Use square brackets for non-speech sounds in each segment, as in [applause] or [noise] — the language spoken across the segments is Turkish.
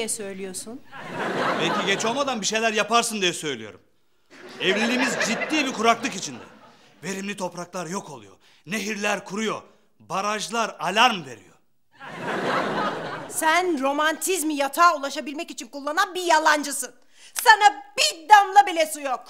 niye söylüyorsun? Belki geç olmadan bir şeyler yaparsın diye söylüyorum. Evliliğimiz ciddi bir kuraklık içinde. Verimli topraklar yok oluyor. Nehirler kuruyor. Barajlar alarm veriyor. Sen romantizmi yatağa ulaşabilmek için kullanan bir yalancısın. Sana bir damla bile su yok.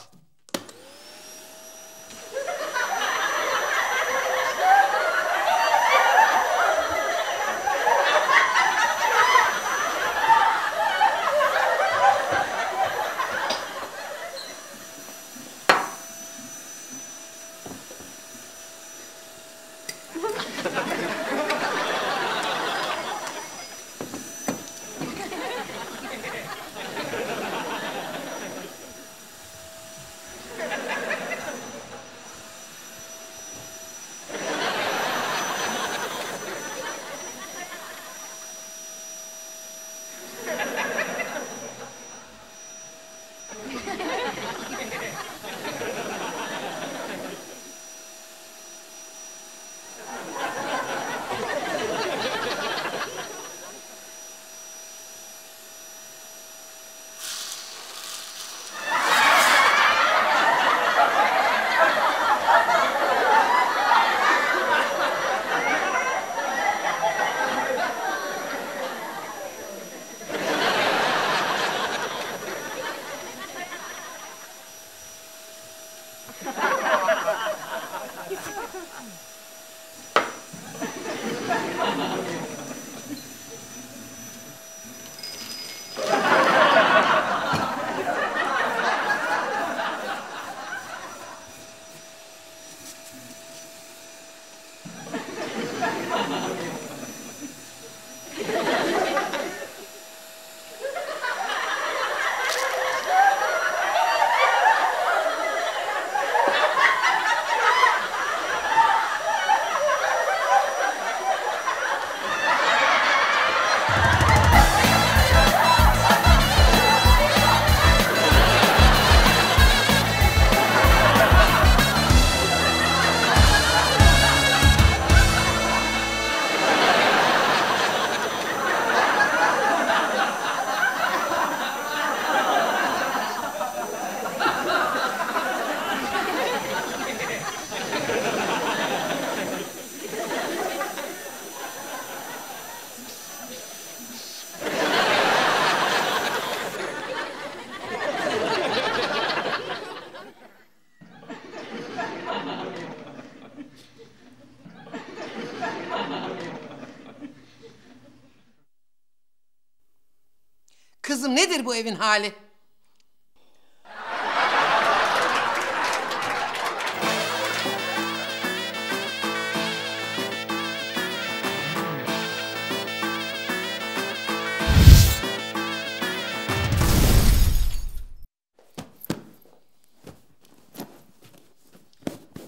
Kızım nedir bu evin hali?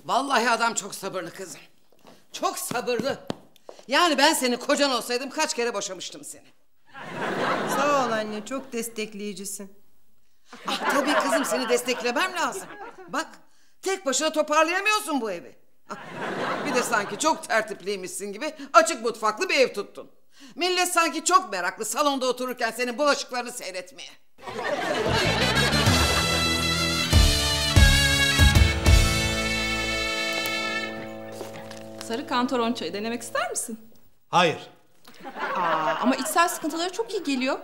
Vallahi adam çok sabırlı kızım. Çok sabırlı. Yani ben senin kocan olsaydım kaç kere boşamıştım seni. Anne çok destekleyicisin. Ah tabii kızım seni desteklemem lazım. Bak tek başına toparlayamıyorsun bu evi. Ah, bir de sanki çok tertipliymişsin gibi açık mutfaklı bir ev tuttun. Millet sanki çok meraklı salonda otururken senin bulaşıklarını seyretmeye. Sarı kantaron çayı denemek ister misin? Hayır. Aa, ama içsel sıkıntıları çok iyi geliyor.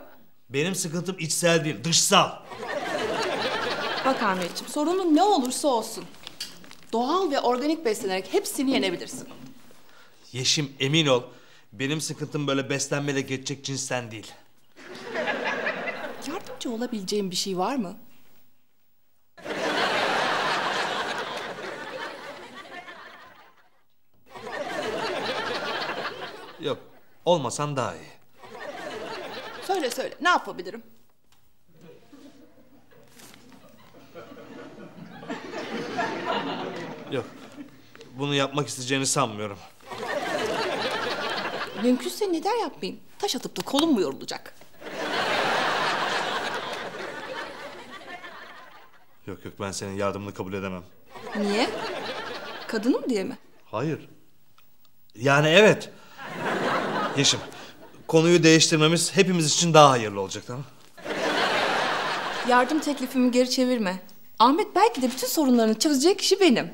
Benim sıkıntım içsel değil, dışsal. Bak Ahmetciğim sorunun ne olursa olsun. Doğal ve organik beslenerek hepsini yenebilirsin. Yeşim emin ol. Benim sıkıntım böyle beslenmeyle geçecek cinsten değil. Yardımcı olabileceğim bir şey var mı? Yok, olmasan daha iyi. Söyle söyle ne yapabilirim? Yok, bunu yapmak isteyeceğini sanmıyorum. Mümkünse neden yapmayayım? Taş atıp da kolum mu yorulacak? Yok yok ben senin yardımını kabul edemem. Niye? Kadınım diye mi? Hayır. Yani evet. Yeşim, konuyu değiştirmemiz hepimiz için daha hayırlı olacak tamam Yardım teklifimi geri çevirme. Ahmet belki de bütün sorunlarını çözecek kişi benim.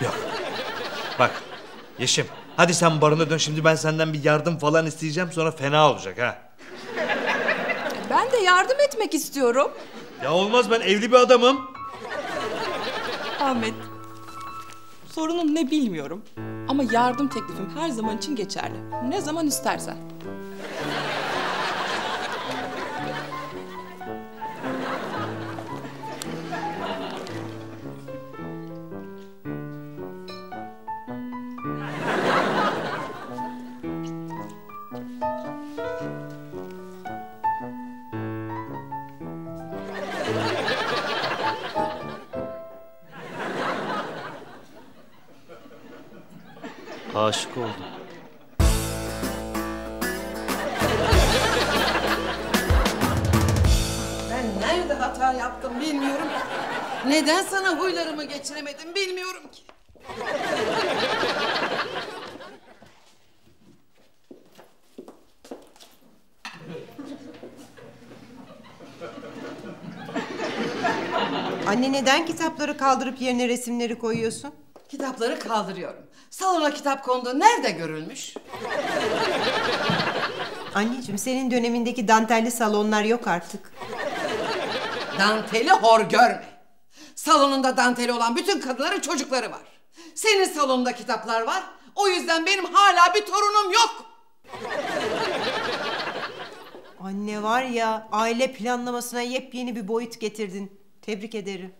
Yok. Bak, Yeşim, hadi sen barına dön. Şimdi ben senden bir yardım falan isteyeceğim sonra fena olacak ha. Ben de yardım etmek istiyorum. Ya olmaz ben evli bir adamım. Ahmet. Sorunun ne bilmiyorum. Ama yardım teklifim her zaman için geçerli. Ne zaman istersen. Aşık oldum. Ben nerede hata yaptım bilmiyorum. Neden sana huylarımı geçiremedim bilmiyorum ki. Anne neden kitapları kaldırıp yerine resimleri koyuyorsun? Kitapları kaldırıyorum. Salona kitap konduğu nerede görülmüş? Anneciğim senin dönemindeki dantelli salonlar yok artık. Danteli hor görme. Salonunda danteli olan bütün kadınların çocukları var. Senin salonunda kitaplar var. O yüzden benim hala bir torunum yok. Anne var ya aile planlamasına yepyeni bir boyut getirdin. Tebrik ederim.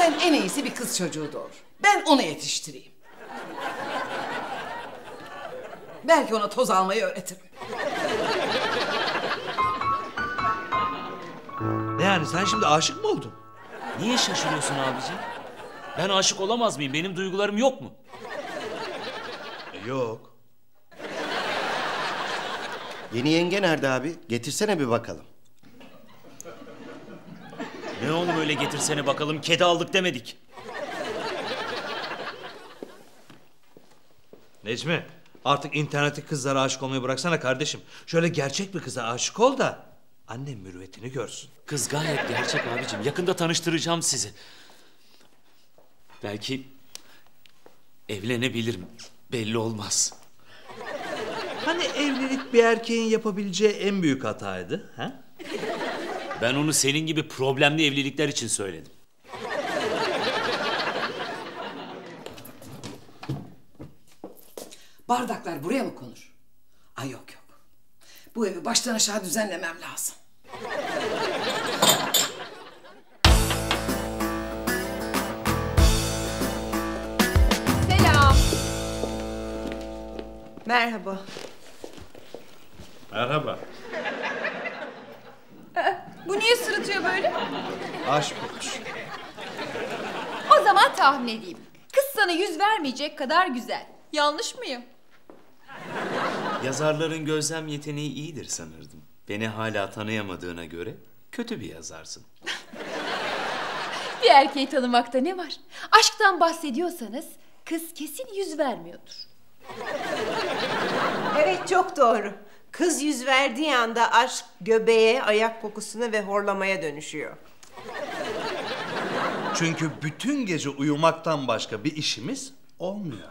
Sen en iyisi bir kız çocuğu doğur. Ben onu yetiştireyim. Belki ona toz almayı öğretirim. Ne yani sen şimdi aşık mı oldun? Niye şaşırıyorsun abicim? Ben aşık olamaz mıyım? Benim duygularım yok mu? E, yok. Yeni yenge nerede abi? Getirsene bir bakalım. Ne oğlum öyle getirsene bakalım kedi aldık demedik. Necmi, artık internette kızlara aşık olmayı bıraksana kardeşim. Şöyle gerçek bir kıza aşık ol da annem mürüvvetini görsün. Kız gayet gerçek abicim. Yakında tanıştıracağım sizi. Belki evlenebilirim. Belli olmaz. Hani evlilik bir erkeğin yapabileceği en büyük hataydı, ha? Ben onu senin gibi problemli evlilikler için söyledim. Bardaklar buraya mı konur? Ay yok yok. Bu evi baştan aşağı düzenlemem lazım. Selam. Merhaba. Merhaba. Bu niye sırıtıyor böyle? Aşk olmuş. O zaman tahmin edeyim. Kız sana yüz vermeyecek kadar güzel. Yanlış mıyım? Yazarların gözlem yeteneği iyidir sanırdım. Beni hala tanıyamadığına göre kötü bir yazarsın. Bir erkeği tanımakta ne var? Aşktan bahsediyorsanız kız kesin yüz vermiyordur. Evet çok doğru. Kız yüz verdiği anda aşk göbeğe, ayak kokusuna ve horlamaya dönüşüyor. Çünkü bütün gece uyumaktan başka bir işimiz olmuyor.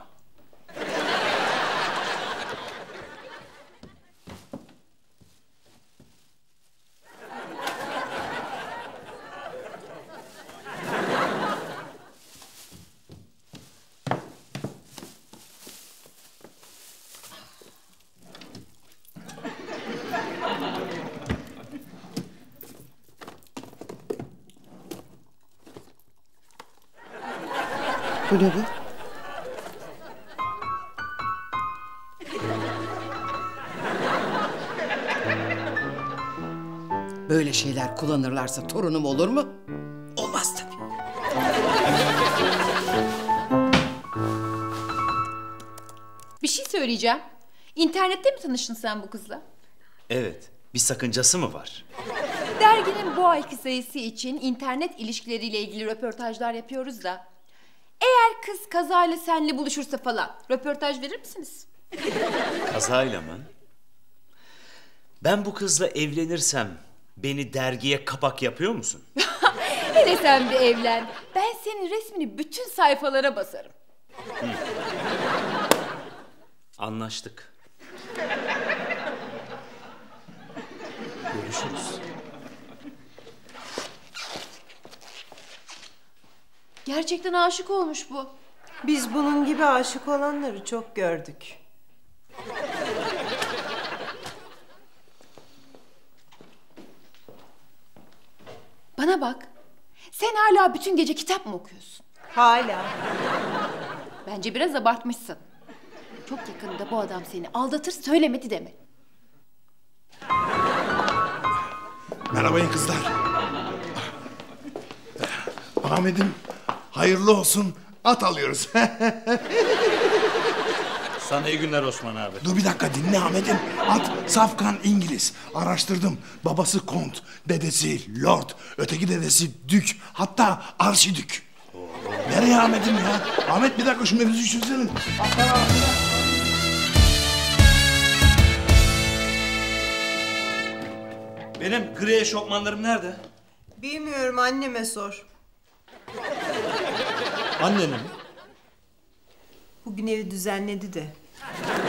Kullanırlarsa torunum olur mu? Olmaz tabii. Bir şey söyleyeceğim. İnternette mi tanıştın sen bu kızla? Evet. Bir sakıncası mı var? Derginin bu ayki sayısı için internet ilişkileriyle ilgili röportajlar yapıyoruz da. Eğer kız kazayla senle buluşursa falan röportaj verir misiniz? Kazayla mı? Ben bu kızla evlenirsem beni dergiye kapak yapıyor musun? [laughs] Hele sen bir evlen. Ben senin resmini bütün sayfalara basarım. Anlaştık. Görüşürüz. Gerçekten aşık olmuş bu. Biz bunun gibi aşık olanları çok gördük. Bana bak. Sen hala bütün gece kitap mı okuyorsun? Hala. Bence biraz abartmışsın. Çok yakında bu adam seni aldatır söylemedi deme. Merhabayın kızlar. Ahmet'im hayırlı olsun at alıyoruz. [laughs] Sana iyi günler Osman abi. Dur bir dakika dinle Ahmet'im. At Safkan İngiliz. Araştırdım. Babası kont, dedesi lord, öteki dedesi dük, hatta arşidük. Nereye Ahmet'im ya? Ahmet bir dakika şu mevzuyu çözelim. Benim gri eşofmanlarım nerede? Bilmiyorum anneme sor. Annenin. mi? Bugün evi düzenledi de. E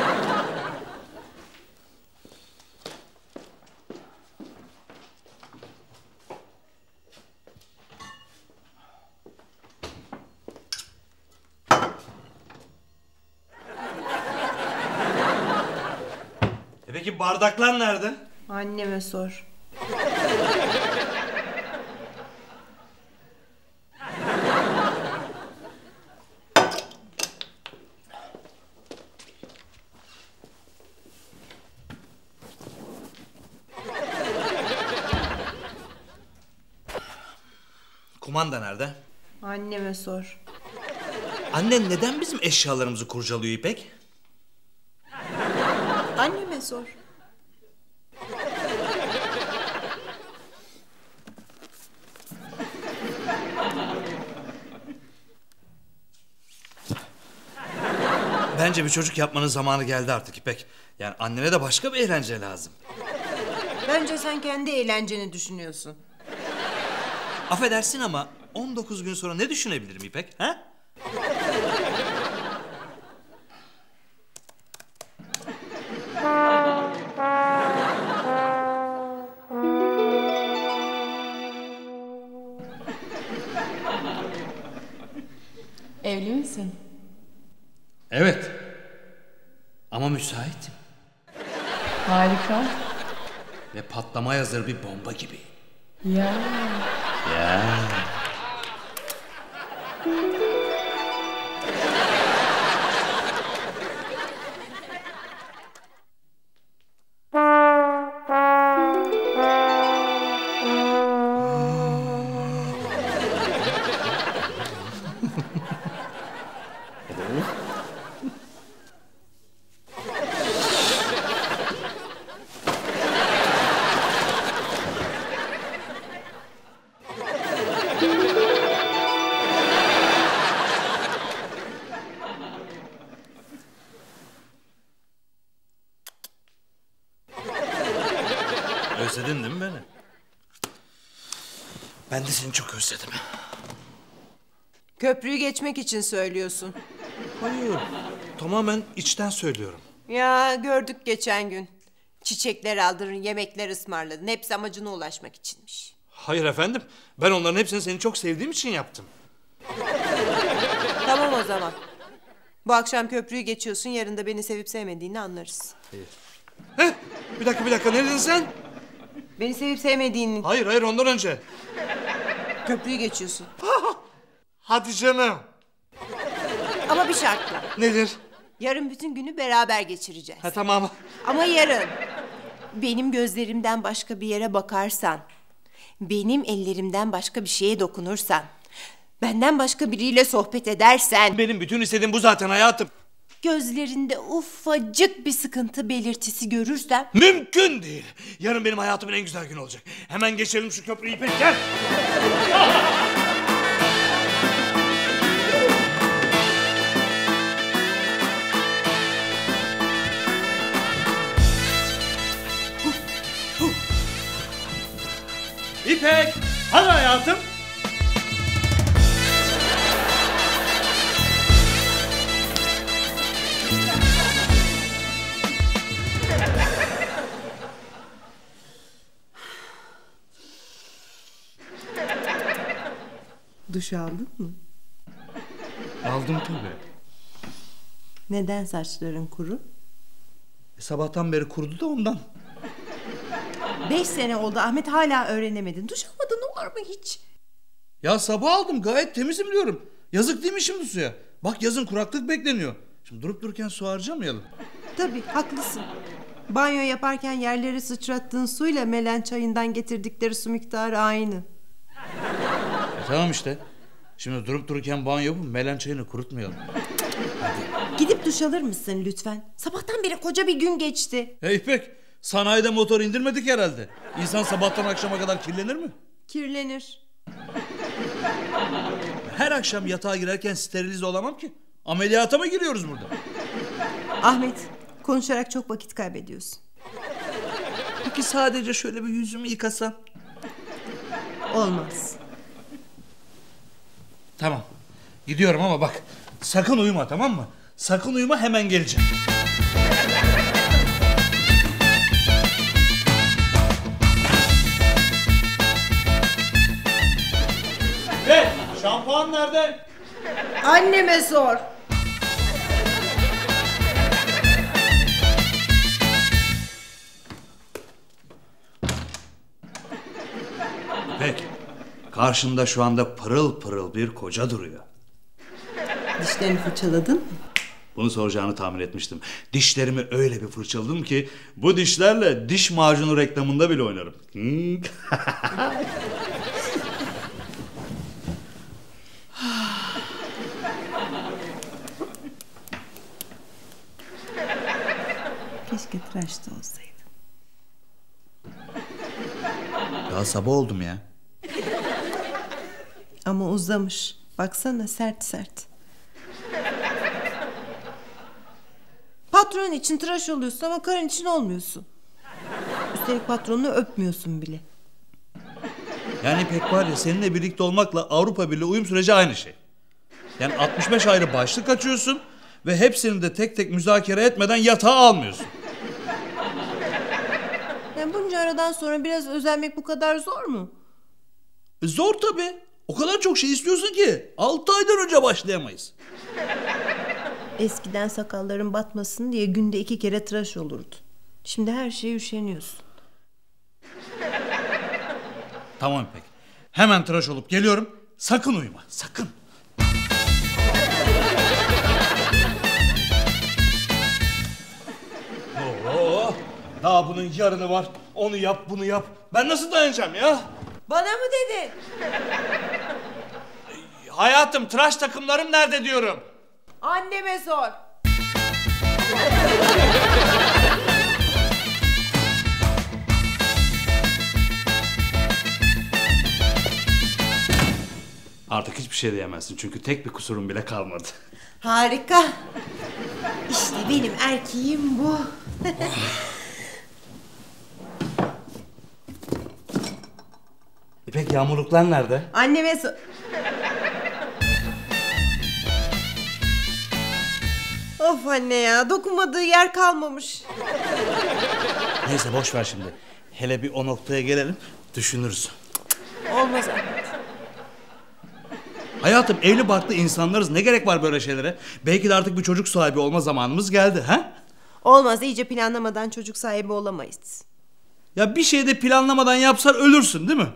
peki bardaklar nerede? Anneme sor. Kumanda nerede? Anneme sor. Annen neden bizim eşyalarımızı kurcalıyor İpek? Sor. Bence bir çocuk yapmanın zamanı geldi artık İpek. Yani annene de başka bir eğlence lazım. Bence sen kendi eğlenceni düşünüyorsun. Affedersin ama 19 gün sonra ne düşünebilirim İpek? Ha? Patlamaya hazır bir bomba gibi. Ya. Ben de seni çok özledim. Köprüyü geçmek için söylüyorsun. Hayır. Tamamen içten söylüyorum. Ya gördük geçen gün. Çiçekler aldırın, yemekler ısmarladın. Hepsi amacına ulaşmak içinmiş. Hayır efendim. Ben onların hepsini seni çok sevdiğim için yaptım. Tamam o zaman. Bu akşam köprüyü geçiyorsun, yarın da beni sevip sevmediğini anlarız. Heh, bir dakika bir dakika ne dedin sen? Beni sevip sevmediğini, Hayır hayır ondan önce. Köprüyü geçiyorsun. [laughs] Hadi canım. Ama bir şartla. Nedir? Yarın bütün günü beraber geçireceğiz. Ha tamam. Ama yarın benim gözlerimden başka bir yere bakarsan, benim ellerimden başka bir şeye dokunursan, benden başka biriyle sohbet edersen, Benim bütün istediğim bu zaten hayatım gözlerinde ufacık bir sıkıntı belirtisi görürsem... Mümkün değil. Yarın benim hayatımın en güzel günü olacak. Hemen geçelim şu köprüyü İpek gel. İpek, hadi hayatım. Duş aldın mı? Aldım tabii. Neden saçların kuru? E, sabahtan beri kurudu da ondan. Beş sene oldu Ahmet hala öğrenemedin. Duş almadın olur mu hiç? Ya sabah aldım gayet temizim diyorum. Yazık değil mi şimdi suya? Bak yazın kuraklık bekleniyor. Şimdi durup dururken su harcamayalım. Tabii haklısın. Banyo yaparken yerleri sıçrattığın suyla melen çayından getirdikleri su miktarı aynı. E tamam işte. Şimdi durup dururken banyo yapıp melen çayını kurutmayalım. Gidip duş alır mısın lütfen? Sabahtan beri koca bir gün geçti. Hey İpek sanayide motor indirmedik herhalde. İnsan sabahtan akşama kadar kirlenir mi? Kirlenir. Her akşam yatağa girerken sterilize olamam ki. Ameliyata mı giriyoruz burada? Ahmet konuşarak çok vakit kaybediyorsun. Peki sadece şöyle bir yüzümü yıkasam? Olmaz. Tamam. Gidiyorum ama bak sakın uyuma tamam mı? Sakın uyuma hemen geleceğim. Hey, şampuan nerede? Anneme sor. Karşında şu anda pırıl pırıl bir koca duruyor. Dişlerini fırçaladın mı? Bunu soracağını tahmin etmiştim. Dişlerimi öyle bir fırçaladım ki bu dişlerle diş macunu reklamında bile oynarım. Hmm. [laughs] Keşke tıraşta olsaydın. Ya sabah oldum ya. Ama uzamış. Baksana sert sert. Patron için tıraş oluyorsun ama karın için olmuyorsun. Üstelik patronunu öpmüyorsun bile. Yani pek var ya seninle birlikte olmakla Avrupa Birliği uyum süreci aynı şey. Yani 65 ayrı başlık açıyorsun ve hepsini de tek tek müzakere etmeden yatağa almıyorsun. Yani bunca aradan sonra biraz özenmek bu kadar zor mu? E zor tabii. O kadar çok şey istiyorsun ki 6 aydan önce başlayamayız. Eskiden sakalların batmasın diye günde iki kere tıraş olurdu. Şimdi her şeye üşeniyorsun. Tamam İpek. Hemen tıraş olup geliyorum. Sakın uyuma. Sakın. Oo, daha bunun yarını var. Onu yap, bunu yap. Ben nasıl dayanacağım ya? Bana mı dedin? Hayatım, tıraş takımlarım nerede diyorum. Anneme sor. Artık hiçbir şey diyemezsin çünkü tek bir kusurum bile kalmadı. Harika. İşte benim erkeğim bu. İpek yağmurluklar nerede? Anneme sor. Of anne ya dokunmadığı yer kalmamış. Neyse boş ver şimdi. Hele bir o noktaya gelelim, düşünürüz. Olmaz Ahmet. Hayatım evli barklı insanlarız. Ne gerek var böyle şeylere? Belki de artık bir çocuk sahibi olma zamanımız geldi. ha? Olmaz iyice planlamadan çocuk sahibi olamayız. Ya bir şeyde planlamadan yapsan ölürsün değil mi?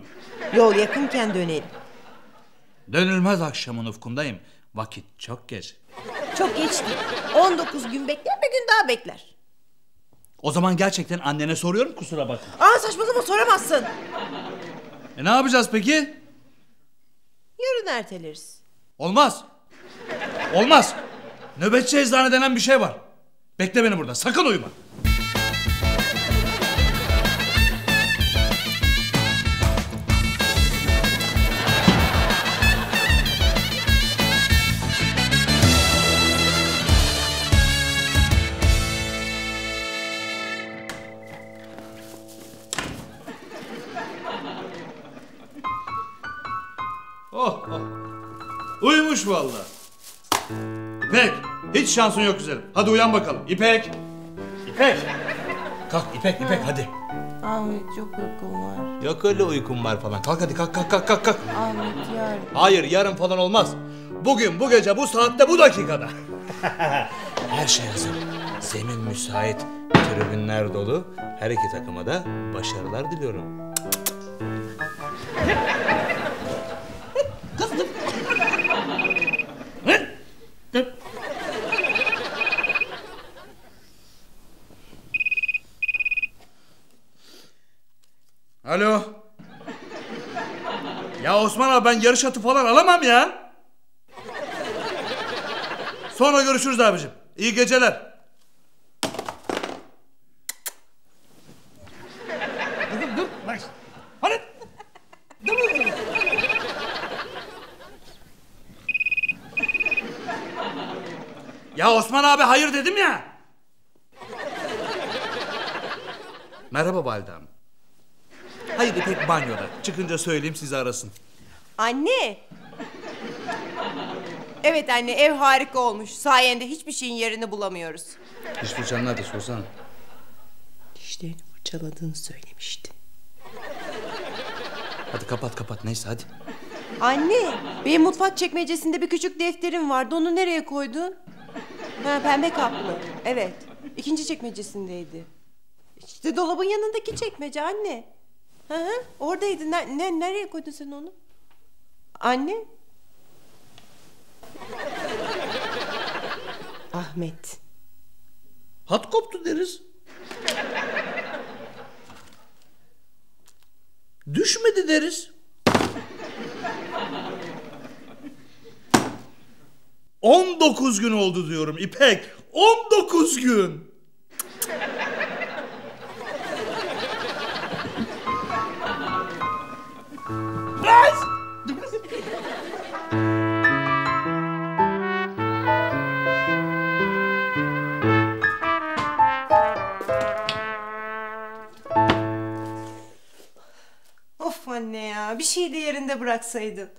Yol yakınken dönelim. Dönülmez akşamın ufkundayım. Vakit çok geç. Çok geç değil. 19 gün bekler bir gün daha bekler. O zaman gerçekten annene soruyorum kusura bakma. Aa saçmalama soramazsın. E ne yapacağız peki? Yarın erteleriz. Olmaz. Olmaz. Nöbetçi eczane denen bir şey var. Bekle beni burada. Sakın uyuma. Oh [laughs] oh. Uyumuş vallahi. İpek hiç şansın yok güzelim. Hadi uyan bakalım. İpek. İpek. Kalk İpek İpek hadi. Ahmet çok uykum var. Yok öyle uykum var falan. Kalk hadi kalk kalk kalk kalk. kalk. Ahmet yarın. Hayır yarın falan olmaz. Bugün bu gece bu saatte bu dakikada. [laughs] Her şey hazır. Zemin müsait. Tribünler dolu. Her iki takıma da başarılar diliyorum. Abi ben yarış atı falan alamam ya. Sonra görüşürüz abicim. İyi geceler. Dur dur. Bak. Hadi. Dur, dur, dur. Ya Osman abi hayır dedim ya. Merhaba Validem. Hayır İpek banyoda. Çıkınca söyleyeyim sizi arasın. Anne. Evet anne ev harika olmuş. Sayende hiçbir şeyin yerini bulamıyoruz. Diş fırçanı nerede sorsana. Dişlerini fırçaladığını söylemişti. Hadi kapat kapat neyse hadi. Anne, benim mutfak çekmecesinde bir küçük defterim vardı. Onu nereye koydun? Ha, pembe kaplı. Evet. İkinci çekmecesindeydi. İşte dolabın yanındaki çekmece anne. Hı hı, oradaydı. Ne, ne, nereye koydun sen onu? Anne? Ahmet. Hat koptu deriz. Düşmedi deriz. On dokuz gün oldu diyorum İpek. On dokuz gün. Of anne ya, bir şey de yerinde bıraksaydın.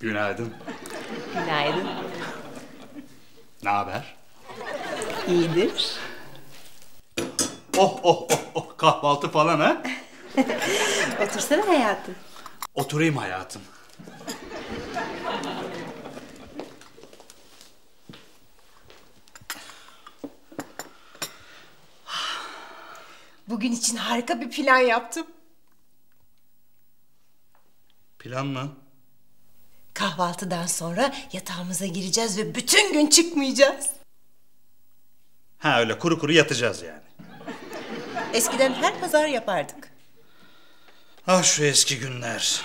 Günaydın. Günaydın. Ne haber? İyidir. Oh oh oh oh kahvaltı falan ha? [laughs] Otursana hayatım. Oturayım hayatım. Bugün için harika bir plan yaptım. Plan mı? Kahvaltıdan sonra yatağımıza gireceğiz ve bütün gün çıkmayacağız. Ha öyle kuru kuru yatacağız yani. Eskiden her pazar yapardık. Ah şu eski günler.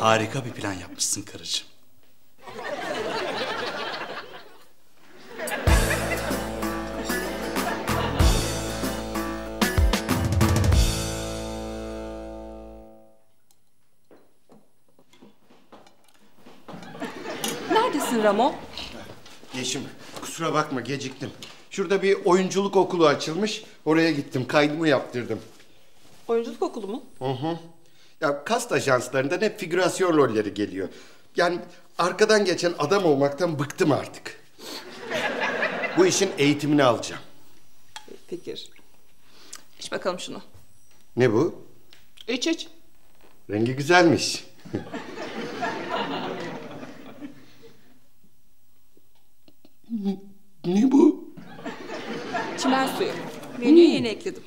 Harika bir plan yapmışsın karıcığım. Ramo? Yeşim kusura bakma geciktim. Şurada bir oyunculuk okulu açılmış. Oraya gittim kaydımı yaptırdım. Oyunculuk okulu mu? Hı hı. Ya kast ajanslarından hep figürasyon rolleri geliyor. Yani arkadan geçen adam olmaktan bıktım artık. Bu işin eğitimini alacağım. Fikir. İç bakalım şunu. Ne bu? İç iç. Rengi güzelmiş. Ne bu? Çimen suyu. Menüye yeni ekledim.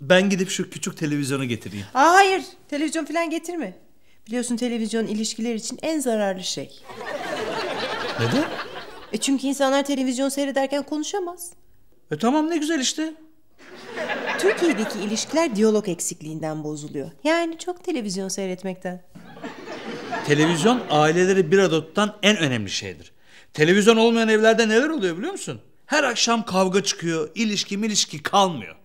Ben gidip şu küçük televizyonu getireyim. Aa, hayır, televizyon falan getirme. Biliyorsun televizyon ilişkiler için en zararlı şey. Neden? E çünkü insanlar televizyon seyrederken konuşamaz. E tamam ne güzel işte. Türkiye'deki ilişkiler diyalog eksikliğinden bozuluyor. Yani çok televizyon seyretmekten. Televizyon aileleri bir arada tutan en önemli şeydir. Televizyon olmayan evlerde neler oluyor biliyor musun? Her akşam kavga çıkıyor, ilişki ilişki kalmıyor.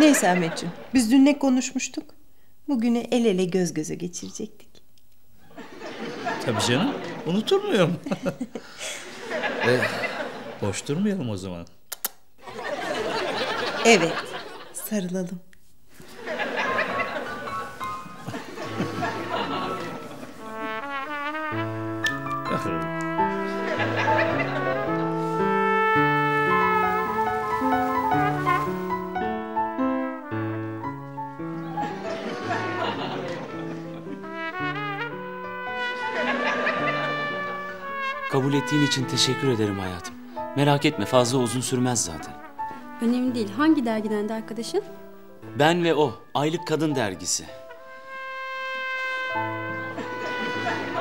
Neyse Ahmetciğim, biz dün ne konuşmuştuk? Bugünü el ele göz göze geçirecektik. Tabii canım, unutur muyum? [laughs] e, boş durmayalım o zaman. Evet, sarılalım. Kabul ettiğin için teşekkür ederim hayatım. Merak etme fazla uzun sürmez zaten. Önemli değil. Hangi dergiden de arkadaşın? Ben ve o, Aylık Kadın Dergisi.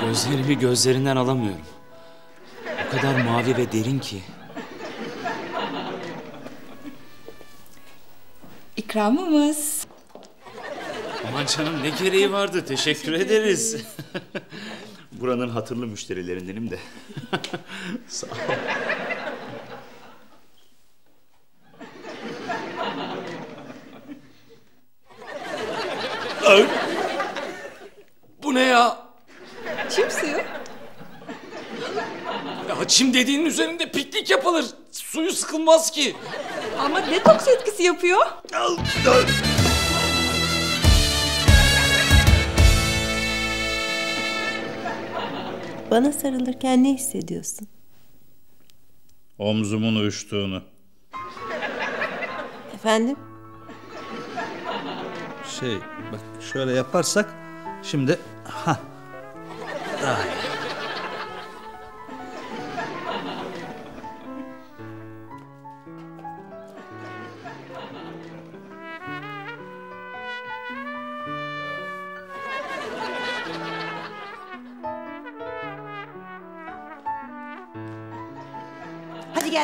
Gözlerimi gözlerinden alamıyorum. O kadar mavi ve derin ki. İkramımız. Aman canım ne gereği vardı teşekkür ederiz. [laughs] Buranın hatırlı müşterilerindenim de. [laughs] Sağ ol. Ay! Bu ne ya? Çim suyu. Ya çim dediğinin üzerinde piknik yapılır. Suyu sıkılmaz ki. Ama detoks etkisi yapıyor. Bana sarılırken ne hissediyorsun? Omzumun uyuştuğunu. Efendim? Şey, bak şöyle yaparsak şimdi ha. Daha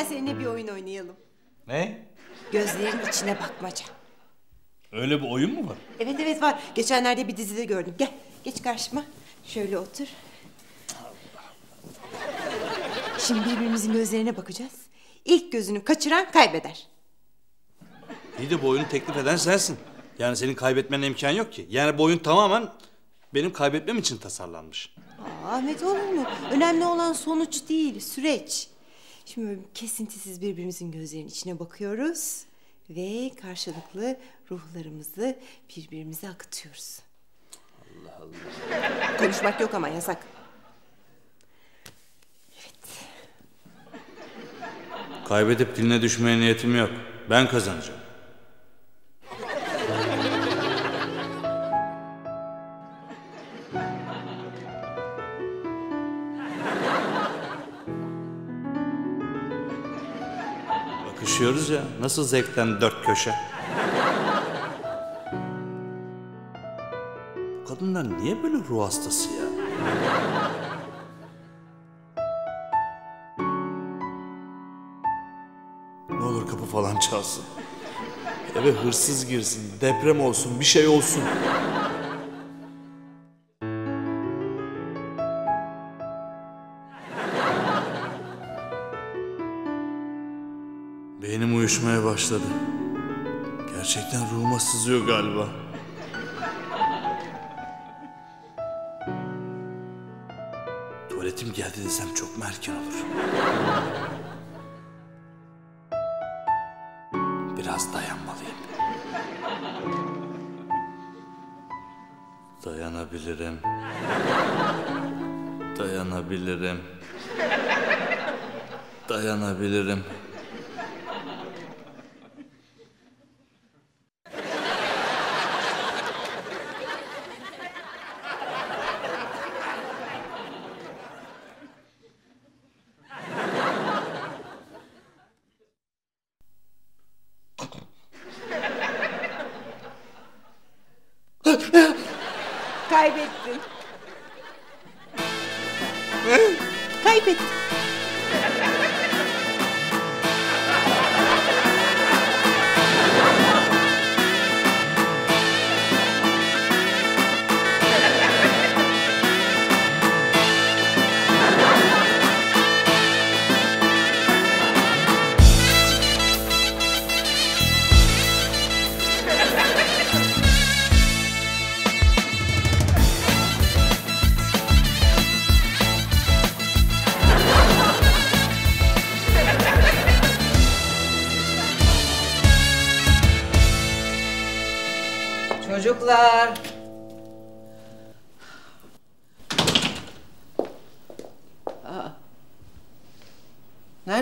gel seninle bir oyun oynayalım. Ne? Gözlerin içine bakmaca. Öyle bir oyun mu var? Evet evet var. Geçenlerde bir dizide gördüm. Gel geç karşıma. Şöyle otur. Şimdi birbirimizin gözlerine bakacağız. İlk gözünü kaçıran kaybeder. İyi de bu oyunu teklif eden sensin. Yani senin kaybetmenin imkan yok ki. Yani bu oyun tamamen benim kaybetmem için tasarlanmış. Aa, Ahmet olur mu? Önemli olan sonuç değil, süreç. Şimdi böyle kesintisiz birbirimizin gözlerinin içine bakıyoruz. Ve karşılıklı ruhlarımızı birbirimize akıtıyoruz. Allah Allah. Konuşmak yok ama yasak. Kaybedip diline düşmeye niyetim yok. Ben kazanacağım. Bakışıyoruz ya. Nasıl zevkten dört köşe. Kadınlar niye böyle ruh hastası ya? Ne olur kapı falan çalsın. Eve hırsız girsin, deprem olsun, bir şey olsun. Başladı. Gerçekten ruhuma sızıyor galiba. Tuvaletim geldi desem çok mu olur? Biraz dayanmalıyım. Dayanabilirim. Dayanabilirim. Dayanabilirim.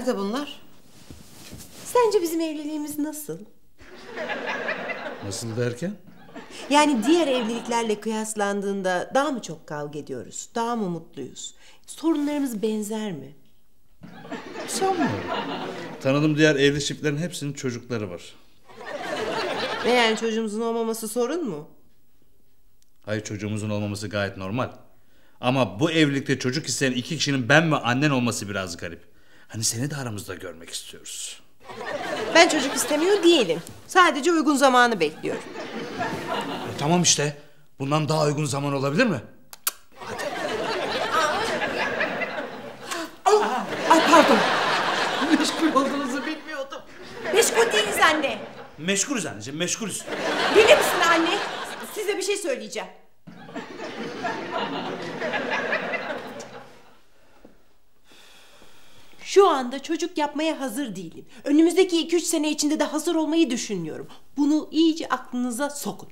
Nerede bunlar? Sence bizim evliliğimiz nasıl? Nasıl derken? Yani diğer evliliklerle kıyaslandığında daha mı çok kavga ediyoruz? Daha mı mutluyuz? Sorunlarımız benzer mi? Sanmıyorum. Tanıdığım diğer evli çiftlerin hepsinin çocukları var. Ne yani çocuğumuzun olmaması sorun mu? Hayır çocuğumuzun olmaması gayet normal. Ama bu evlilikte çocuk isteyen iki kişinin ben ve annen olması biraz garip. Hani seni de aramızda görmek istiyoruz. Ben çocuk istemiyor değilim. Sadece uygun zamanı bekliyorum. E, tamam işte. Bundan daha uygun zaman olabilir mi? Ay pardon. [laughs] Meşgul olduğunuzu bilmiyordum. Meşgul değiliz anne. Meşgulüz anneciğim meşgulüz. Gelir misin anne? Size bir şey söyleyeceğim. Şu anda çocuk yapmaya hazır değilim. Önümüzdeki 2-3 sene içinde de hazır olmayı düşünüyorum. Bunu iyice aklınıza sokun.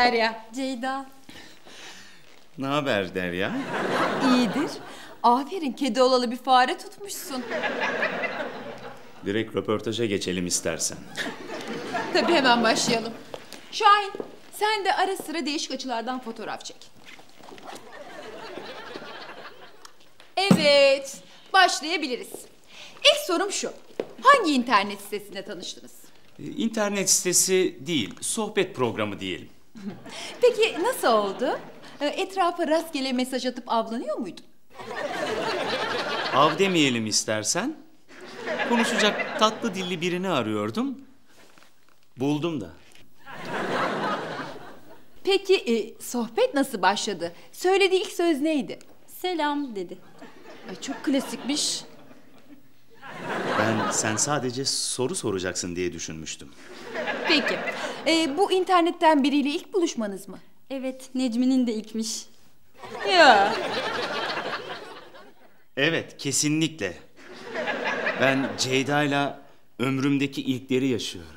Derya. Ceyda. Ne haber Derya? İyidir. Aferin, kedi olalı bir fare tutmuşsun. Direkt röportaja geçelim istersen. Tabii hemen başlayalım. Şahin, sen de ara sıra değişik açılardan fotoğraf çek. Evet, başlayabiliriz. İlk sorum şu. Hangi internet sitesinde tanıştınız? İnternet sitesi değil, sohbet programı diyelim. [laughs] Peki nasıl oldu? Ee, Etrafa rastgele mesaj atıp avlanıyor muydun? Av demeyelim istersen. Konuşacak tatlı dilli birini arıyordum. Buldum da. Peki e, sohbet nasıl başladı? Söylediği ilk söz neydi? Selam dedi. Ay, çok klasikmiş. Ben sen sadece soru soracaksın diye düşünmüştüm. Peki. e, bu internetten biriyle ilk buluşmanız mı? Evet Necmi'nin de ilkmiş. Ya. Evet, kesinlikle. Ben Ceyda'yla ömrümdeki ilkleri yaşıyorum.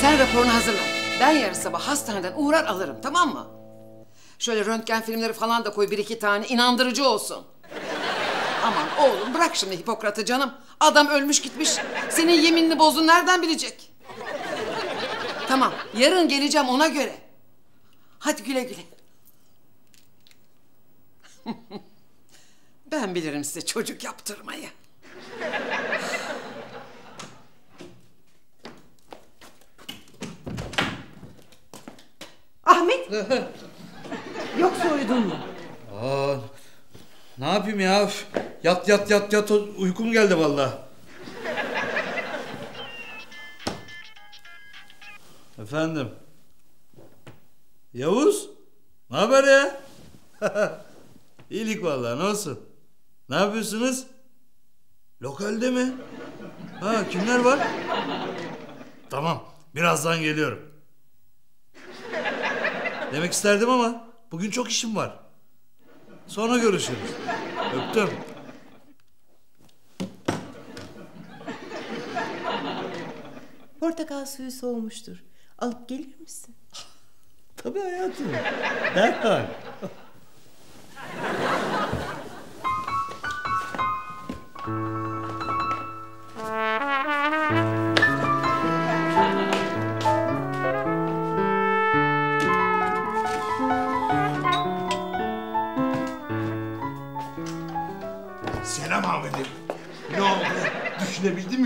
Sen raporunu hazırla. Ben yarın sabah hastaneden uğrar alırım tamam mı? Şöyle röntgen filmleri falan da koy bir iki tane inandırıcı olsun. Aman oğlum bırak şimdi Hipokrat'ı canım. Adam ölmüş gitmiş. Senin yeminini bozdun nereden bilecek? Tamam yarın geleceğim ona göre. Hadi güle güle. ben bilirim size çocuk yaptırmayı. Ahmet! Yoksa uyudun mu? Aa, ne yapayım ya? Yat yat yat yat uykum geldi vallahi. Efendim. Yavuz? Ne haber ya? [laughs] İyilik vallahi ne olsun. Ne yapıyorsunuz? Lokalde mi? Ha kimler var? Tamam birazdan geliyorum. Demek isterdim ama bugün çok işim var. Sonra görüşürüz. Öptüm. Portakal suyu soğumuştur. Alıp gelir misin? [laughs] Tabii hayatım. Derhal. Selam [laughs] Ahmet'im.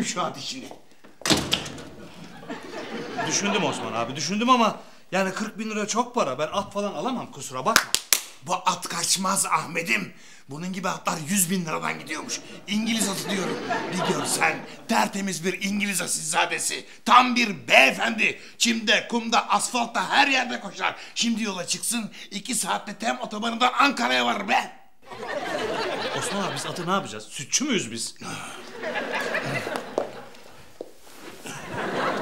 Şu at işini? Düşündüm Osman abi düşündüm ama yani 40 bin lira çok para. Ben at falan alamam kusura bakma. Bu at kaçmaz Ahmet'im. Bunun gibi atlar yüz bin liradan gidiyormuş. İngiliz atı diyorum. Bir görsen tertemiz bir İngiliz asilzadesi. Tam bir beyefendi. Çimde, kumda, asfaltta her yerde koşar. Şimdi yola çıksın iki saatte tem otobanından Ankara'ya varır be. Osman abi biz atı ne yapacağız? Sütçü müyüz biz?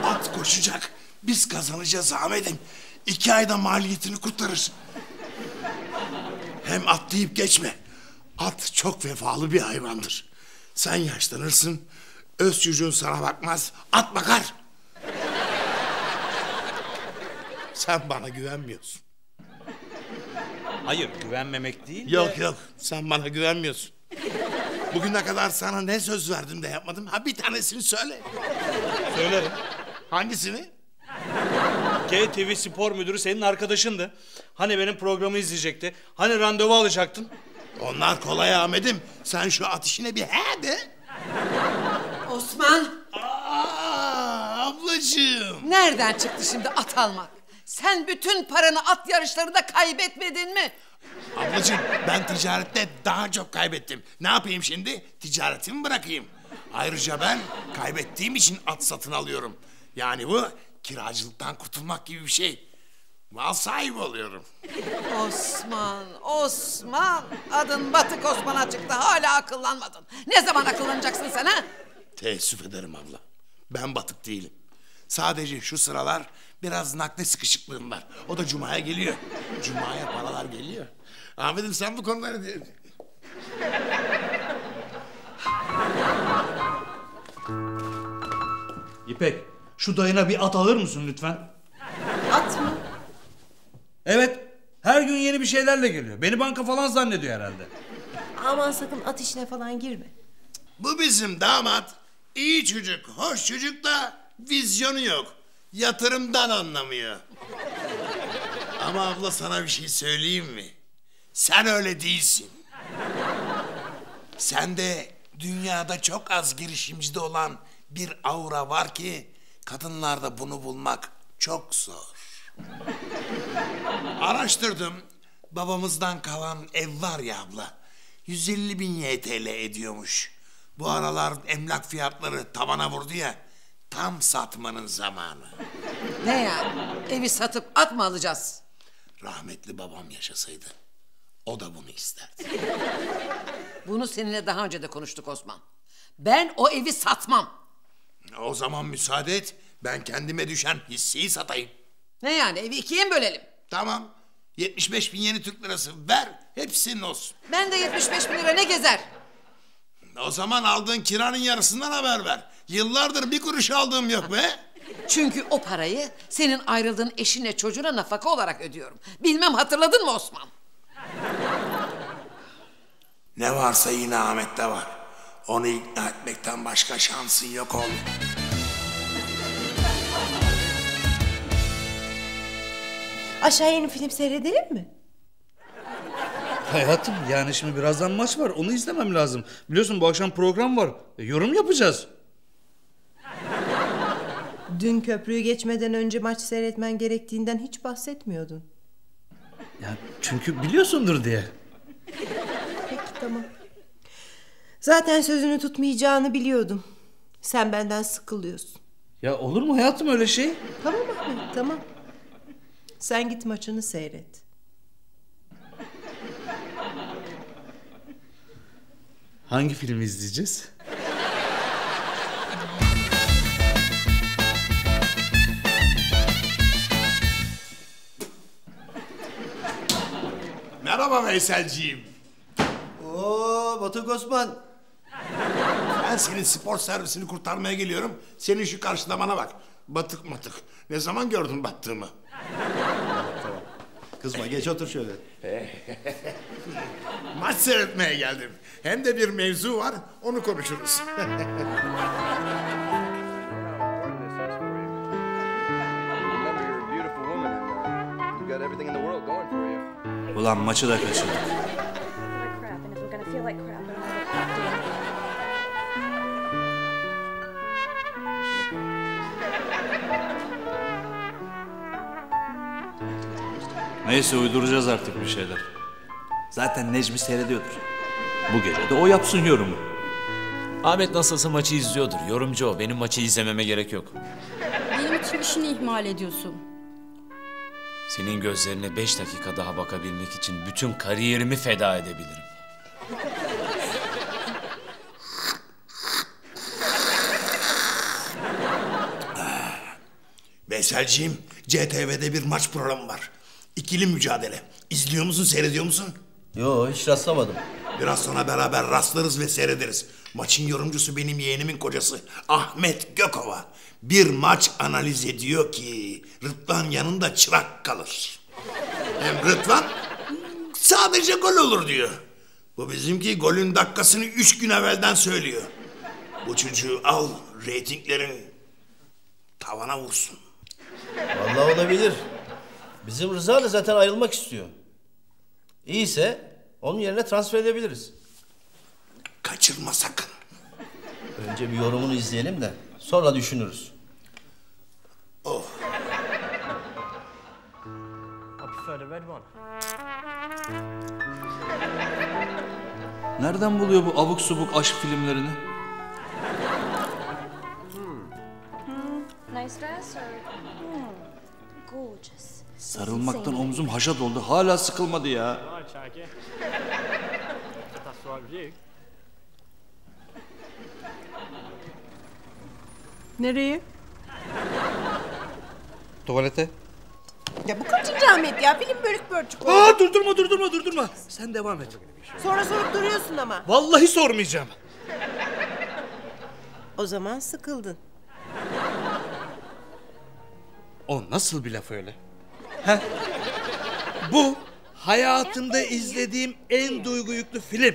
At koşacak. Biz kazanacağız Ahmet'im. İki ayda maliyetini kurtarır. Hem at deyip geçme. At çok vefalı bir hayvandır. Sen yaşlanırsın, öz çocuğun sana bakmaz, at bakar. Sen bana güvenmiyorsun. Hayır güvenmemek değil Yok yok, sen bana güvenmiyorsun. Bugüne kadar sana ne söz verdim de yapmadım? Ha bir tanesini söyle. Söylerim. Hangisini? KTV spor müdürü senin arkadaşındı. Hani benim programı izleyecekti. Hani randevu alacaktın. Onlar kolay Ahmet'im. Sen şu at işine bir he de. Osman Aa, ablacığım. nereden çıktı şimdi at almak? Sen bütün paranı at yarışlarında kaybetmedin mi? Ablacığım ben ticarette daha çok kaybettim. Ne yapayım şimdi? Ticaretimi bırakayım. Ayrıca ben kaybettiğim için at satın alıyorum. Yani bu kiracılıktan kurtulmak gibi bir şey. Mal sahibi oluyorum. Osman, Osman. Adın Batık Osman'a çıktı. Hala akıllanmadın. Ne zaman akıllanacaksın sen ha? Teessüf ederim abla. Ben batık değilim. Sadece şu sıralar biraz nakde sıkışıklığım var. O da Cuma'ya geliyor. Cuma'ya paralar geliyor. Ahmet'im sen bu konuları... İpek şu dayına bir at alır mısın lütfen? At mı? Evet. Her gün yeni bir şeylerle geliyor. Beni banka falan zannediyor herhalde. Aman sakın at işine falan girme. Bu bizim damat. İyi çocuk, hoş çocuk da vizyonu yok. Yatırımdan anlamıyor. Ama abla sana bir şey söyleyeyim mi? Sen öyle değilsin. Sende dünyada çok az girişimcide olan bir aura var ki kadınlarda bunu bulmak çok zor. Araştırdım. Babamızdan kalan ev var ya abla. 150 bin YTL ediyormuş. Bu aralar emlak fiyatları tavana vurdu ya. Tam satmanın zamanı. Ne yani? Evi satıp at mı alacağız? Rahmetli babam yaşasaydı. O da bunu isterdi. Bunu seninle daha önce de konuştuk Osman. Ben o evi satmam. O zaman müsaade et. Ben kendime düşen hisseyi satayım. Ne yani evi ikiye mi bölelim? Tamam. 75 bin yeni Türk lirası ver. Hepsinin olsun. Ben de 75 bin lira ne gezer? O zaman aldığın kiranın yarısından haber ver. Yıllardır bir kuruş aldığım yok be. [laughs] Çünkü o parayı senin ayrıldığın eşine çocuğuna nafaka olarak ödüyorum. Bilmem hatırladın mı Osman? Ne varsa yine Ahmet'te var. Onu ikna etmekten başka şansın yok oğlum. Aşağı yeni film seyredelim mi? Hayatım yani şimdi birazdan maç var. Onu izlemem lazım. Biliyorsun bu akşam program var. E, yorum yapacağız. Dün köprüyü geçmeden önce maç seyretmen gerektiğinden hiç bahsetmiyordun. Ya çünkü biliyorsundur diye. Peki tamam. Zaten sözünü tutmayacağını biliyordum. Sen benden sıkılıyorsun. Ya olur mu hayatım öyle şey? Tamam Ahmet tamam. Sen git maçını seyret. Hangi filmi izleyeceğiz? Merhaba Veyselciğim. Oo Batık Osman. Ben senin spor servisini kurtarmaya geliyorum. Senin şu karşılamana bak. Batık matık. Ne zaman gördün battığımı? Kızma geç otur şöyle. [laughs] Maç seyretmeye geldim. Hem de bir mevzu var, onu konuşuruz. [laughs] Remember you're a beautiful Neyse uyduracağız artık bir şeyler. Zaten Necmi seyrediyordur. Bu gece de o yapsın yorumu. Ahmet nasılsa maçı izliyordur. Yorumcu o. Benim maçı izlememe gerek yok. Benim için işini ihmal ediyorsun. Senin gözlerine beş dakika daha bakabilmek için bütün kariyerimi feda edebilirim. Veyselciğim, CTV'de bir maç programı var. İkili mücadele. İzliyor musun, seyrediyor musun? Yo hiç rastlamadım. Biraz sonra beraber rastlarız ve seyrederiz. Maçın yorumcusu benim yeğenimin kocası Ahmet Gökova. Bir maç analiz ediyor ki Rıdvan yanında çırak kalır. Hem Rıdvan sadece gol olur diyor. Bu bizimki golün dakikasını üç gün evvelden söylüyor. Bu çocuğu al reytinglerin tavana vursun. Vallahi olabilir. Bizim Rıza da zaten ayrılmak istiyor. İyiyse onun yerine transfer edebiliriz. Kaçırma sakın. Önce bir yorumunu izleyelim de sonra düşünürüz. Oh. Nereden buluyor bu abuk subuk aşk filmlerini? Nice dress or? Hmm, gorgeous. Sarılmaktan omzum haşa doldu. Hala sıkılmadı ya. Nereye? Tuvalete. Ya bu kaçıncı Ahmet ya? Film bölük bölçük oldu. Aa durdurma durdurma durdurma. Sen devam et. Sonra sorup duruyorsun ama. Vallahi sormayacağım. O zaman sıkıldın. O nasıl bir laf öyle? Heh. Bu hayatımda izlediğim en duygu yüklü film.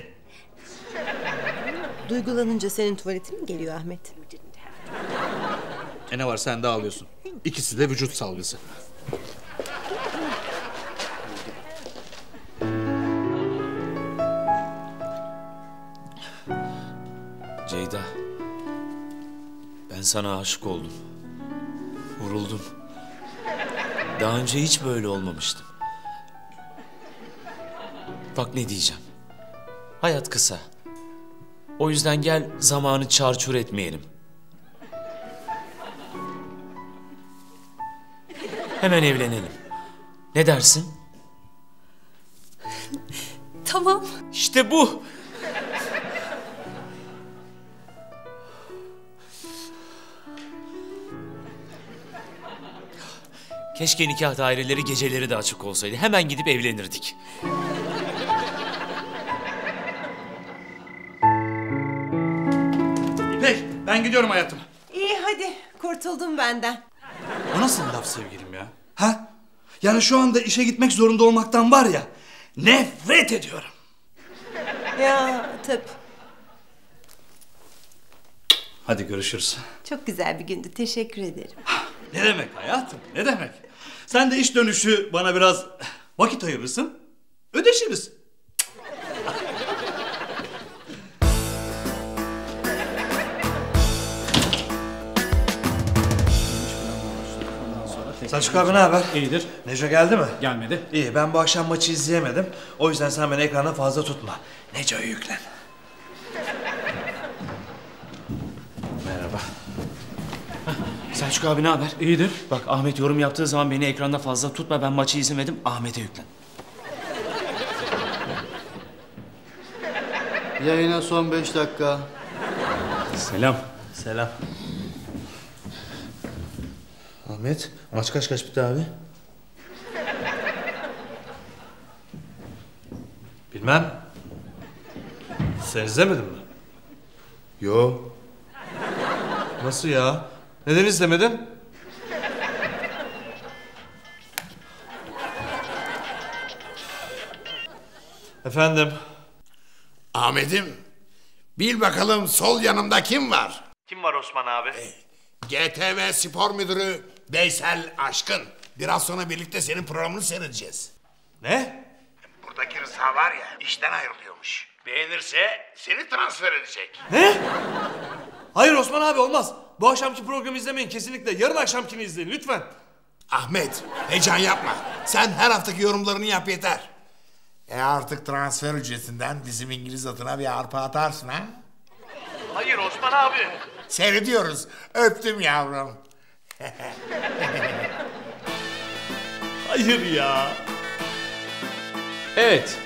Duygulanınca senin tuvaletin mi geliyor Ahmet? E ne var sen de ağlıyorsun. İkisi de vücut salgısı. Ceyda. Ben sana aşık oldum. Vuruldum. Daha önce hiç böyle olmamıştım. Bak ne diyeceğim. Hayat kısa. O yüzden gel zamanı çarçur etmeyelim. Hemen evlenelim. Ne dersin? Tamam. İşte bu. Keşke nikah daireleri geceleri de açık olsaydı. Hemen gidip evlenirdik. İpek ben gidiyorum hayatım. İyi hadi kurtuldum benden. O nasıl laf sevgilim ya? Ha? Yani şu anda işe gitmek zorunda olmaktan var ya nefret ediyorum. Ya tıp. Hadi görüşürüz. Çok güzel bir gündü. Teşekkür ederim. Ne demek hayatım ne demek? Sen de iş dönüşü bana biraz vakit ayırırsın. Ödeşiriz. Selçuk abi ne haber? İyidir. Neco geldi mi? Gelmedi. İyi ben bu akşam maçı izleyemedim. O yüzden sen beni ekrana fazla tutma. Neco'yu yüklen. Selçuk abi ne haber? İyidir. Bak Ahmet yorum yaptığı zaman beni ekranda fazla tutma. Ben maçı izlemedim. Ahmet'e yüklen. Yayına son beş dakika. Selam. Selam. Ahmet maç kaç kaç bitti abi? Bilmem. Sen izlemedin mi? Yo. Nasıl ya? Neden izlemedin? Efendim? Ahmet'im, bil bakalım sol yanımda kim var? Kim var Osman abi? GTV Spor Müdürü Veysel Aşkın. Biraz sonra birlikte senin programını seyredeceğiz. Ne? Buradaki Rıza var ya, işten ayrılıyormuş. Beğenirse seni transfer edecek. Ne? Hayır Osman abi olmaz. Bu akşamki programı izlemeyin kesinlikle. Yarın akşamkini izleyin lütfen. Ahmet, heyecan yapma. Sen her haftaki yorumlarını yap yeter. E artık transfer ücretinden bizim İngiliz adına bir arpa atarsın ha? Hayır Osman abi. Seyrediyoruz. Öptüm yavrum. Hayır ya. Evet.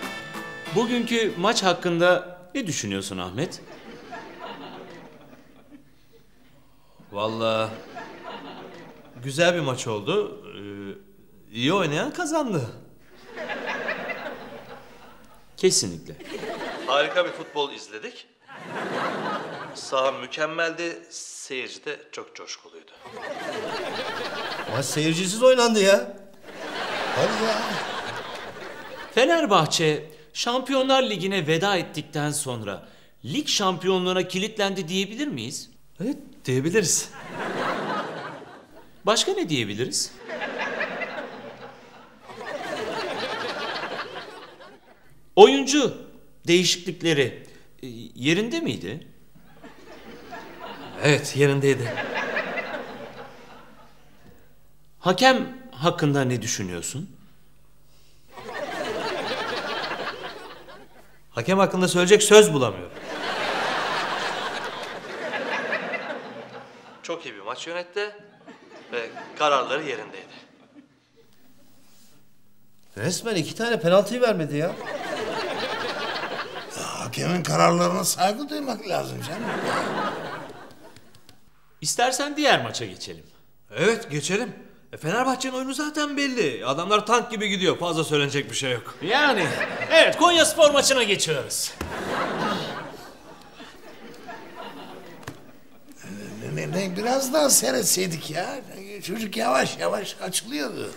Bugünkü maç hakkında ne düşünüyorsun Ahmet? Vallahi güzel bir maç oldu. Ee, iyi oynayan kazandı. Kesinlikle. Harika bir futbol izledik. Saha mükemmeldi. Seyirci de çok coşkuluydu. Maç seyircisiz oynandı ya. Hadi ya. Fenerbahçe Şampiyonlar Ligi'ne veda ettikten sonra lig şampiyonluğuna kilitlendi diyebilir miyiz? Evet diyebiliriz. Başka ne diyebiliriz? Oyuncu değişiklikleri e, yerinde miydi? Evet yerindeydi. Hakem hakkında ne düşünüyorsun? Hakem hakkında söyleyecek söz bulamıyorum. Çok iyi bir maç yönetti ve kararları yerindeydi. Resmen iki tane penaltıyı vermedi ya. Hakemin kararlarına saygı duymak lazım canım. İstersen diğer maça geçelim. Evet geçelim. E, Fenerbahçe'nin oyunu zaten belli. Adamlar tank gibi gidiyor. Fazla söylenecek bir şey yok. Yani evet Konya Spor maçına geçiyoruz. Ne, biraz daha seyretseydik ya. Çocuk yavaş yavaş açılıyordu.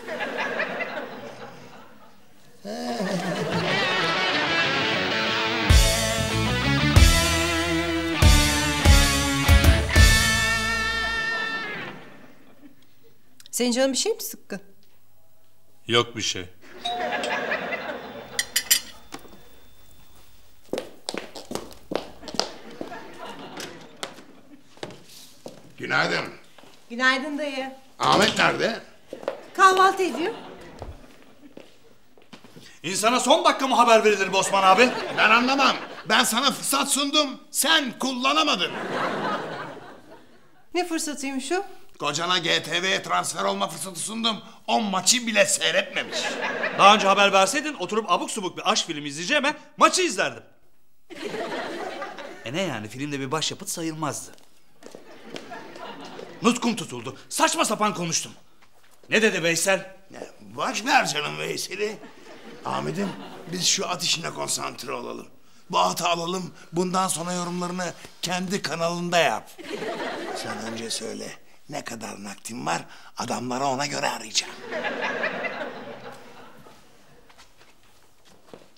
Senin canın bir şey mi sıkkın? Yok bir şey. Günaydın. Günaydın dayı. Ahmet nerede? Kahvaltı ediyor. İnsana son dakika mı haber verilir be Osman abi? Ben anlamam. Ben sana fırsat sundum. Sen kullanamadın. Ne fırsatıymış o? Kocana GTV'ye transfer olma fırsatı sundum. O maçı bile seyretmemiş. Daha önce haber verseydin oturup abuk subuk bir aşk filmi izleyeceğime maçı izlerdim. E ne yani filmde bir başyapıt sayılmazdı. Nutkum tutuldu. Saçma sapan konuştum. Ne dedi Veysel? Ya, Boş ver canım Veysel'i. Ahmet'im biz şu at işine konsantre olalım. Bu atı alalım. Bundan sonra yorumlarını kendi kanalında yap. Sen önce söyle. Ne kadar nakdim var adamlara ona göre arayacağım.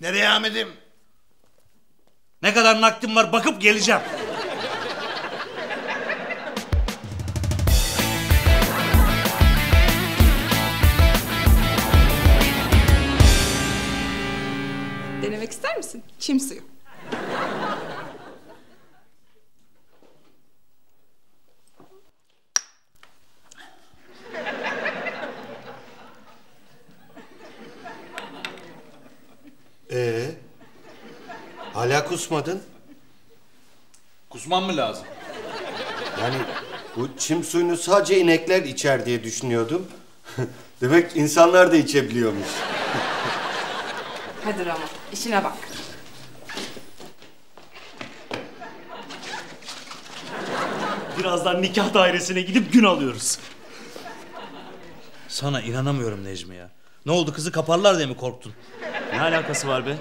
Nereye Ahmet'im? Ne kadar nakdim var bakıp geleceğim. Denemek ister misin? Çim suyu. Ee, hala kusmadın. Kusman mı lazım? Yani bu çim suyunu sadece inekler içer diye düşünüyordum. [laughs] Demek insanlar da içebiliyormuş. Hadi Ramo, işine bak. Birazdan nikah dairesine gidip gün alıyoruz. Sana inanamıyorum Necmi ya. Ne oldu kızı kaparlar diye mi korktun? Ne alakası var be?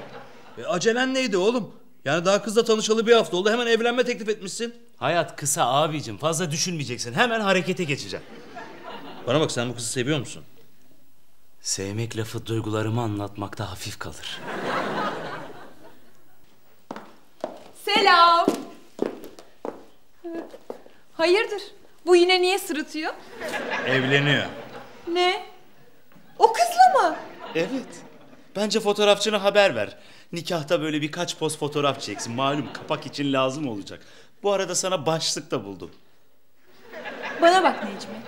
E, acelen neydi oğlum? Yani daha kızla tanışalı bir hafta oldu hemen evlenme teklif etmişsin. Hayat kısa abicim fazla düşünmeyeceksin. Hemen harekete geçeceksin. Bana bak sen bu kızı seviyor musun? Sevmek lafı duygularımı anlatmakta hafif kalır. Selam. Hayırdır? Bu yine niye sırıtıyor? Evleniyor. Ne? O kızla mı? Evet. Bence fotoğrafçına haber ver. Nikahta böyle birkaç poz fotoğraf çeksin. Malum kapak için lazım olacak. Bu arada sana başlık da buldum. Bana bak Necmi.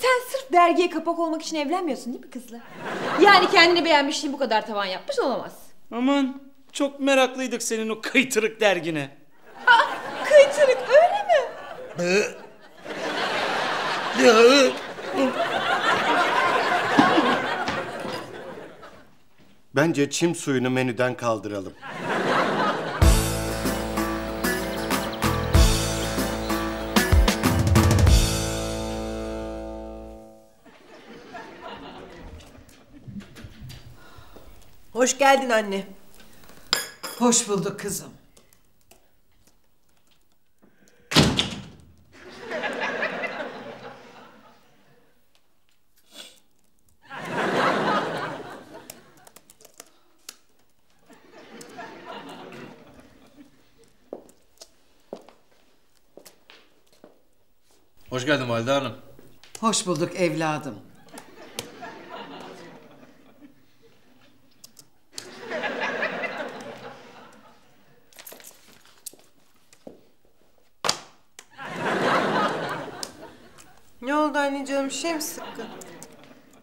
Sen sırf dergiye kapak olmak için evlenmiyorsun değil mi kızla? Yani kendini beğenmişliğin bu kadar tavan yapmış olamaz. Aman çok meraklıydık senin o kıytırık dergine. Kıytırık öyle mi? Bence çim suyunu menüden kaldıralım. Hoş geldin anne. Hoş bulduk kızım. Hoş geldin Valide Hanım. Hoş bulduk evladım. Ne oldu anne canım bir şey mi sıkkın?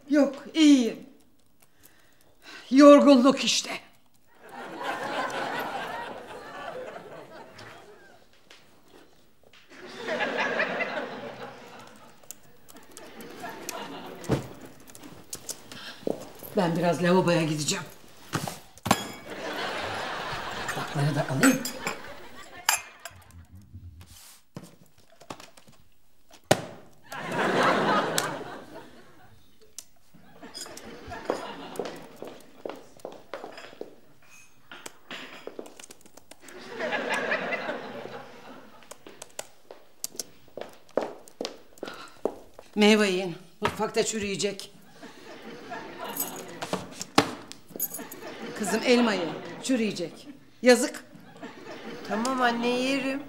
Yok iyiyim. Yorgunluk işte. Ben biraz lavaboya gideceğim. Tabakları da alayım. Meyve yiyin. Mutfakta çürüyecek. Kızım elma ye. Çürüyecek. Yazık. Tamam anne yerim.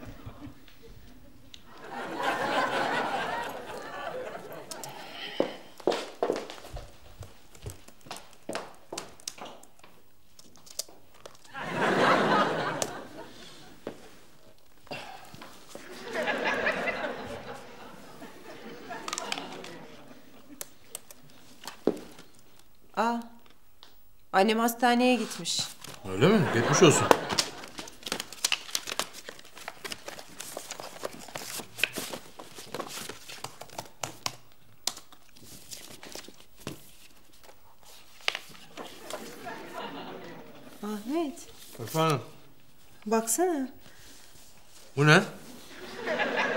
Aa, annem hastaneye gitmiş. Öyle mi? Geçmiş olsun. Ahmet, Efendim? baksana. Bu ne?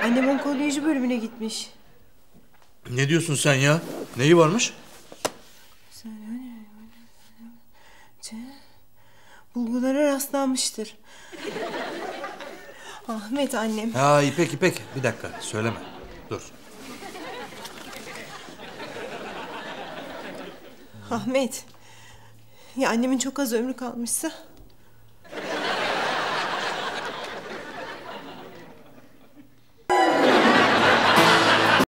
Annem onkoloji bölümüne gitmiş. Ne diyorsun sen ya? Neyi varmış? Rastlanmıştır. [laughs] Ahmet annem. Ha İpek İpek. Bir dakika söyleme. Dur. Ahmet. Ya annemin çok az ömrü kalmışsa